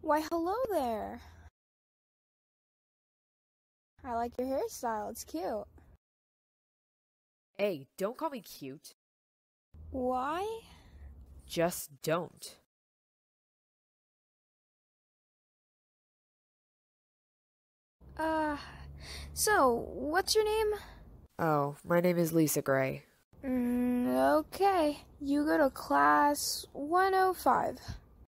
Why, hello there. I like your hairstyle. It's cute. Hey, don't call me cute. Why? Just don't. Uh, so, what's your name? Oh, my name is Lisa Gray. Mm, okay. You go to class 105.